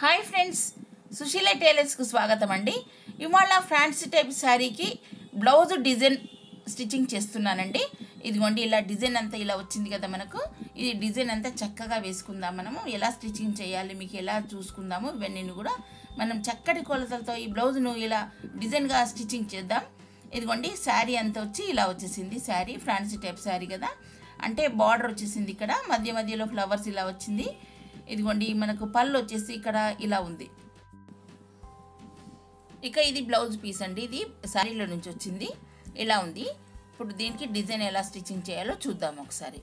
Hi friends Susheela టైలర్స్కు స్వాగతం అండి. ఇవాళ ఫ్యాన్సీ టైప్ శారీకి బ్లౌజ్ డిజైన్ స్టిచ్చింగ్ చేస్తున్నానండి. ఇదిగోండి ఇలా డిజైన్ అంతా ఇలా వచ్చింది కదా మనకు. ఇది డిజైన్ అంతా చక్కగా వేసుకుందాం మనము. ఎలా స్టిచ్చింగ్ చేయాలి మీకు ఎలా చూసుకుందాము ఇవన్నీ కూడా మనం చక్కటి కొలతలతో ఈ బ్లౌజ్ను ఇలా డిజైన్గా స్టిచ్చింగ్ చేద్దాం. ఇదిగోండి శారీ అంతా వచ్చి ఇలా వచ్చేసింది. శారీ ఫ్యాన్సీ టైప్ శారీ కదా. అంటే బార్డర్ వచ్చేసింది ఇక్కడ. మధ్య మధ్యలో ఫ్లవర్స్ ఇలా వచ్చింది. ఇదిగోండి మనకు పళ్ళు వచ్చేసి ఇక్కడ ఇలా ఉంది. ఇక ఇది బ్లౌజ్ పీస్ అండి ఇది శారీలో నుంచి వచ్చింది ఇలా ఉంది. ఇప్పుడు దీనికి డిజైన్ ఎలా స్టిచ్చింగ్ చేయాలో చూద్దాం ఒకసారి.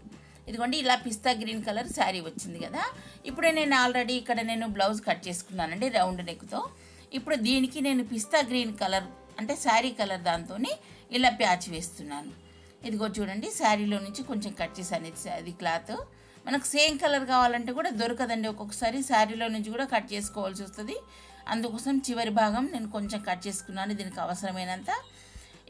ఇదిగోండి ఇలా పిస్తా గ్రీన్ కలర్ శారీ వచ్చింది కదా. ఇప్పుడే నేను ఆల్రెడీ ఇక్కడ నేను బ్లౌజ్ కట్ చేసుకున్నానండి రౌండ్ నెక్తో. ఇప్పుడు దీనికి నేను పిస్తా గ్రీన్ కలర్ అంటే శారీ కలర్ దాంతో ఇలా ప్యాచ్ వేస్తున్నాను. ఇదిగో చూడండి శారీలో నుంచి కొంచెం కట్ చేశాను ఇది అది క్లాత్. మనకు సేమ్ కలర్ కావాలంటే కూడా దొరకదండి. ఒక్కొక్కసారి శారీలో నుంచి కూడా కట్ చేసుకోవాల్సి వస్తుంది. అందుకోసం చివరి భాగం నేను కొంచెం కట్ చేసుకున్నాను. దీనికి అవసరమైనంత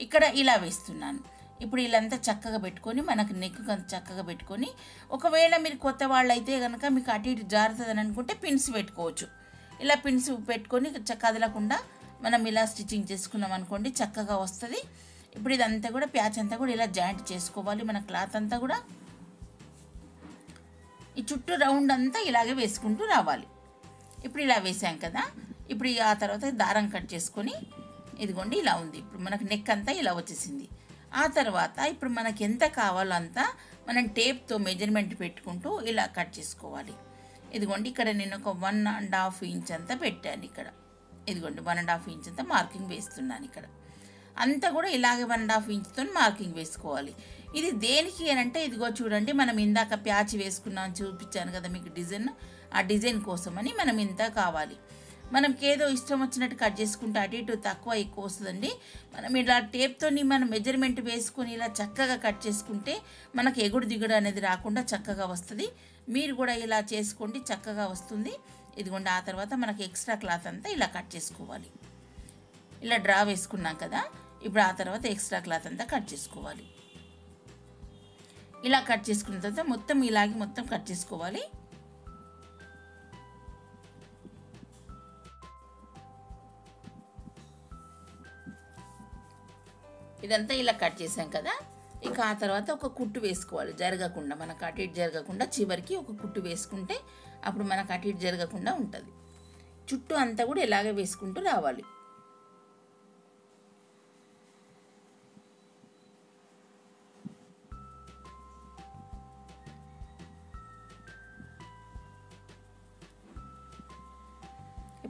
ఇక్కడ ఇలా వేస్తున్నాను. ఇప్పుడు ఇలాంతా చక్కగా పెట్టుకొని మనకు నెక్ చక్కగా పెట్టుకొని ఒకవేళ మీరు కొత్త వాళ్ళు అయితే కనుక మీకు అటు ఇటు జారుతుందని అనుకుంటే పిన్స్ పెట్టుకోవచ్చు. ఇలా పిన్స్ పెట్టుకొని కదలకుండా మనం ఇలా స్టిచ్చింగ్ చేసుకున్నాం అనుకోండి చక్కగా వస్తుంది. ఇప్పుడు ఇదంతా కూడా ప్యాచ్ అంతా కూడా ఇలా జాయింట్ చేసుకోవాలి. మన క్లాత్ అంతా కూడా ఈ చుట్టూ రౌండ్ అంతా ఇలాగే వేసుకుంటూ రావాలి. ఇప్పుడు ఇలా వేసాం కదా ఇప్పుడు ఆ తర్వాత దారం కట్ చేసుకొని ఇదిగోండి ఇలా ఉంది. ఇప్పుడు మనకు నెక్ అంతా ఇలా వచ్చేసింది. ఆ తర్వాత ఇప్పుడు మనకి ఎంత కావాలో అంతా మనం టేప్తో మెజర్మెంట్ పెట్టుకుంటూ ఇలా కట్ చేసుకోవాలి. ఇదిగోండి ఇక్కడ నేను ఒక వన్ అండ్ హాఫ్ ఇంచ్ అంతా పెట్టాను ఇక్కడ. ఇదిగోండి వన్ అండ్ హాఫ్ ఇంచ్ అంతా మార్కింగ్ వేస్తున్నాను ఇక్కడ. అంతా కూడా ఇలాగే వన్ అండ్ హాఫ్ ఇంచ్తో మార్కింగ్ వేసుకోవాలి. ఇది దేనికి అని అంటే ఇదిగో చూడండి మనం ఇందాక ప్యాచ్ వేసుకున్నాం చూపించాను కదా మీకు డిజైన్. ఆ డిజైన్ కోసమని మనం ఇంత కావాలి. మనకి ఏదో ఇష్టం వచ్చినట్టు కట్ చేసుకుంటే అటు ఇటు తక్కువ ఎక్కువ వస్తుందండి. మనం ఇలా టేప్తో మనం మెజర్మెంట్ వేసుకొని ఇలా చక్కగా కట్ చేసుకుంటే మనకు ఎగుడు దిగుడు అనేది రాకుండా చక్కగా వస్తుంది. మీరు కూడా ఇలా చేసుకోండి చక్కగా వస్తుంది. ఇదిగోండి ఆ తర్వాత మనకి ఎక్స్ట్రా క్లాత్ అంతా ఇలా కట్ చేసుకోవాలి. ఇలా డ్రా వేసుకున్నాం కదా ఇప్పుడు ఆ తర్వాత ఎక్స్ట్రా క్లాత్ అంతా కట్ చేసుకోవాలి. ఇలా కట్ చేసుకున్న తర్వాత మొత్తం ఇలాగే మొత్తం కట్ చేసుకోవాలి. ఇదంతా ఇలా కట్ చేసాం కదా. ఇక ఆ తర్వాత ఒక కుట్టు వేసుకోవాలి. జరగకుండా మనకు అటు ఇటు జరగకుండా చివరికి ఒక కుట్టు వేసుకుంటే అప్పుడు మనకు అటు ఇటు జరగకుండా ఉంటుంది. చుట్టూ అంతా కూడా ఇలాగే వేసుకుంటూ రావాలి.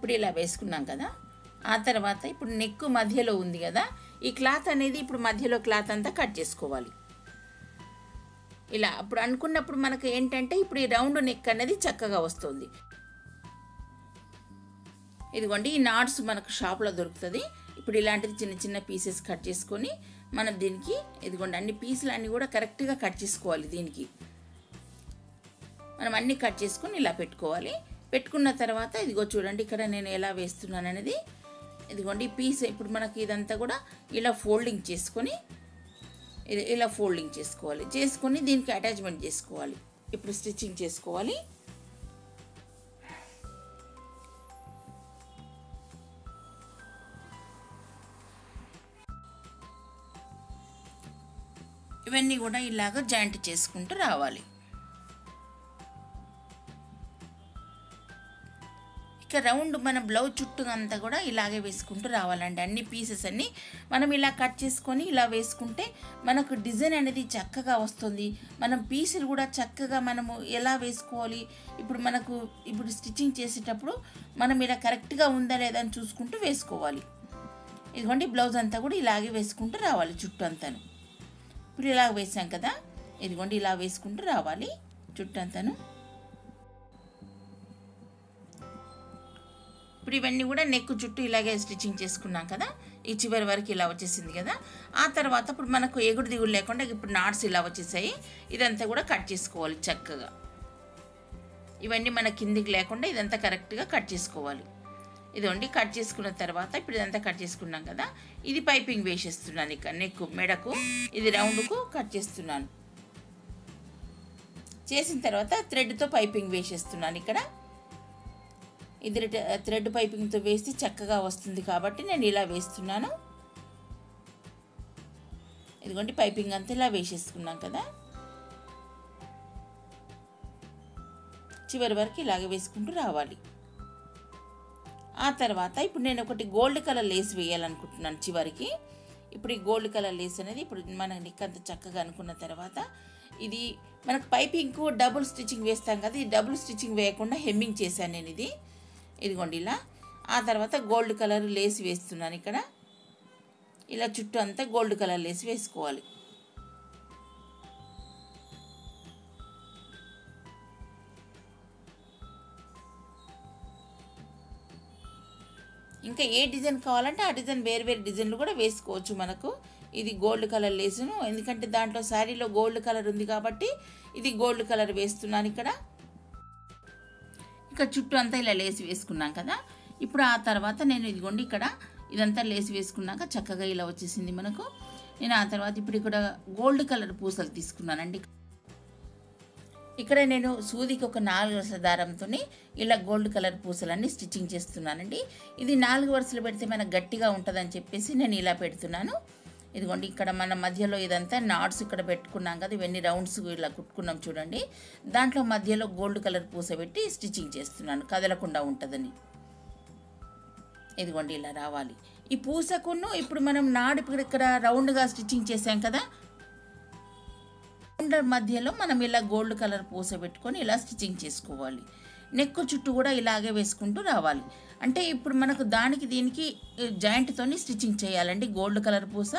ఇప్పుడు ఇలా వేసుకున్నాం కదా ఆ తర్వాత ఇప్పుడు నెక్ మధ్యలో ఉంది కదా ఈ క్లాత్ అనేది ఇప్పుడు మధ్యలో క్లాత్ అంతా కట్ చేసుకోవాలి. ఇలా అప్పుడు అనుకున్నప్పుడు మనకు ఏంటంటే ఇప్పుడు ఈ రౌండ్ నెక్ అనేది చక్కగా వస్తుంది. ఇదిగోండి ఈ నాట్స్ మనకు షాప్లో దొరుకుతుంది. ఇప్పుడు ఇలాంటిది చిన్న చిన్న పీసెస్ కట్ చేసుకొని మనం దీనికి ఇదిగోండి అన్ని పీసులు అన్నీ కూడా కరెక్ట్గా కట్ చేసుకోవాలి దీనికి. మనం అన్నీ కట్ చేసుకొని ఇలా పెట్టుకోవాలి. పెట్టుకున్న తర్వాత ఇదిగో చూడండి ఇక్కడ నేను ఎలా వేస్తున్నాను అనేది. ఇదిగోండి పీస్ ఇప్పుడు మనకి ఇదంతా కూడా ఇలా ఫోల్డింగ్ చేసుకొని ఇలా ఫోల్డింగ్ చేసుకోవాలి. చేసుకొని దీనికి అటాచ్మెంట్ చేసుకోవాలి. ఇప్పుడు స్టిచ్చింగ్ చేసుకోవాలి. ఇవన్నీ కూడా ఇలాగ జాయింట్ చేసుకుంటూ రావాలి. ఇక రౌండ్ మన బ్లౌజ్ చుట్టూ అంతా కూడా ఇలాగే వేసుకుంటూ రావాలండి. అన్ని పీసెస్ అన్నీ మనం ఇలా కట్ చేసుకొని ఇలా వేసుకుంటే మనకు డిజైన్ అనేది చక్కగా వస్తుంది. మనం పీసులు కూడా చక్కగా మనము ఎలా వేసుకోవాలి? ఇప్పుడు మనకు ఇప్పుడు స్టిచ్చింగ్ చేసేటప్పుడు మనం ఇలా కరెక్ట్గా ఉందా లేదా అని చూసుకుంటూ వేసుకోవాలి. ఇదిగోండి బ్లౌజ్ అంతా కూడా ఇలాగే వేసుకుంటూ రావాలి చుట్టూ అంతాను. ఇప్పుడు ఇలా వేసాం కదా? ఇదిగోండి ఇలా వేసుకుంటూ రావాలి చుట్టూ అంతాను. ఇప్పుడు ఇవన్నీ కూడా నెక్ చుట్టూ ఇలాగే స్టిచ్చింగ్ చేసుకున్నాం కదా. ఈ చివరి వరకు ఇలా వచ్చేసింది కదా. ఆ తర్వాత ఇప్పుడు మనకు ఎగుడు దిగుడు లేకుండా ఇప్పుడు నాట్స్ ఇలా వచ్చేసాయి. ఇదంతా కూడా కట్ చేసుకోవాలి చక్కగా. ఇవన్నీ మన కిందికి లేకుండా ఇదంతా కరెక్ట్గా కట్ చేసుకోవాలి. ఇదండి కట్ చేసుకున్న తర్వాత ఇప్పుడు ఇదంతా కట్ చేసుకున్నాం కదా. ఇది పైపింగ్ వేసేస్తున్నాను ఇక నెక్ మెడకు. ఇది రౌండ్కు కట్ చేస్తున్నాను. చేసిన తర్వాత థ్రెడ్తో పైపింగ్ వేసేస్తున్నాను ఇక్కడ. ఇది థ్రెడ్ పైపింగ్తో వేస్తే చక్కగా వస్తుంది కాబట్టి నేను ఇలా వేస్తున్నాను. ఇదిగోండి పైపింగ్ అంతా ఇలా వేసేసుకున్నాం కదా. చివరి వరకు ఇలాగే వేసుకుంటూ రావాలి. ఆ తర్వాత ఇప్పుడు నేను ఒకటి గోల్డ్ కలర్ లేస్ వేయాలనుకుంటున్నాను చివరికి. ఇప్పుడు ఈ గోల్డ్ కలర్ లేస్ అనేది ఇప్పుడు మన నిక్ అంత చక్కగా అనుకున్న తర్వాత ఇది మనకు పైపింగ్కు డబుల్ స్టిచ్చింగ్ వేస్తాం కదా ఈ డబుల్ స్టిచ్చింగ్ వేయకుండా హెమ్మింగ్ చేశాను నేను ఇది. ఇదిగోండి ఇలా. ఆ తర్వాత గోల్డ్ కలర్ లేస్ వేస్తున్నాను ఇక్కడ. ఇలా చుట్టూ అంతా గోల్డ్ కలర్ లేస్ వేసుకోవాలి. ఇంకా ఏ డిజైన్ కావాలంటే ఆ డిజైన్ వేరు వేరు డిజైన్లు కూడా వేసుకోవచ్చు మనకు. ఇది గోల్డ్ కలర్ లేసును. ఎందుకంటే దాంట్లో శారీలో గోల్డ్ కలర్ ఉంది కాబట్టి ఇది గోల్డ్ కలర్ వేస్తున్నాను ఇక్కడ. ఇక్కడ చుట్టూ అంతా ఇలా లేసి వేసుకున్నాం కదా. ఇప్పుడు ఆ తర్వాత నేను ఇదిగోండి ఇక్కడ ఇదంతా లేసి వేసుకున్నాక చక్కగా ఇలా వచ్చేసింది మనకు. నేను ఆ తర్వాత ఇప్పుడు ఇక్కడ గోల్డ్ కలర్ పూసలు తీసుకున్నానండి. ఇక్కడ నేను సూదికి ఒక నాలుగు వరుస దారంతో ఇలా గోల్డ్ కలర్ పూసలన్నీ స్టిచ్చింగ్ చేస్తున్నానండి. ఇది నాలుగు వరుసలు పెడితే మనకు గట్టిగా ఉంటుందని చెప్పేసి నేను ఇలా పెడుతున్నాను. ఇదిగోండి ఇక్కడ మన మధ్యలో ఇదంతా నాట్స్ ఇక్కడ పెట్టుకున్నాం కదా ఇవన్నీ రౌండ్స్ ఇలా కుట్టుకున్నాం చూడండి. దాంట్లో మధ్యలో గోల్డ్ కలర్ పూస పెట్టి స్టిచ్చింగ్ చేస్తున్నాను కదలకుండా ఉంటుందని. ఇదిగోండి ఇలా రావాలి. ఈ పూసకును ఇప్పుడు మనం నాడు ఇప్పుడు ఇక్కడ రౌండ్గా స్టిచ్చింగ్ చేసాం కదా రౌండ్ మధ్యలో మనం ఇలా గోల్డ్ కలర్ పూస పెట్టుకొని ఇలా స్టిచ్చింగ్ చేసుకోవాలి. నెక్కు చుట్టూ కూడా ఇలాగే వేసుకుంటూ రావాలి. అంటే ఇప్పుడు మనకు దానికి దీనికి జాయింట్తోని స్టిచ్చింగ్ చేయాలండి. గోల్డ్ కలర్ పూస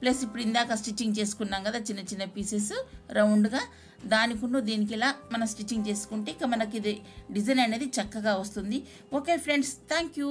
ప్లస్ ఇప్పుడు ఇందాక స్టిచ్చింగ్ చేసుకున్నాం కదా చిన్న చిన్న పీసెస్ రౌండ్గా. దానికున్న దీనికి ఇలా మనం స్టిచ్చింగ్ చేసుకుంటే ఇక మనకి ఇది డిజైన్ అనేది చక్కగా వస్తుంది. Okay friends thank you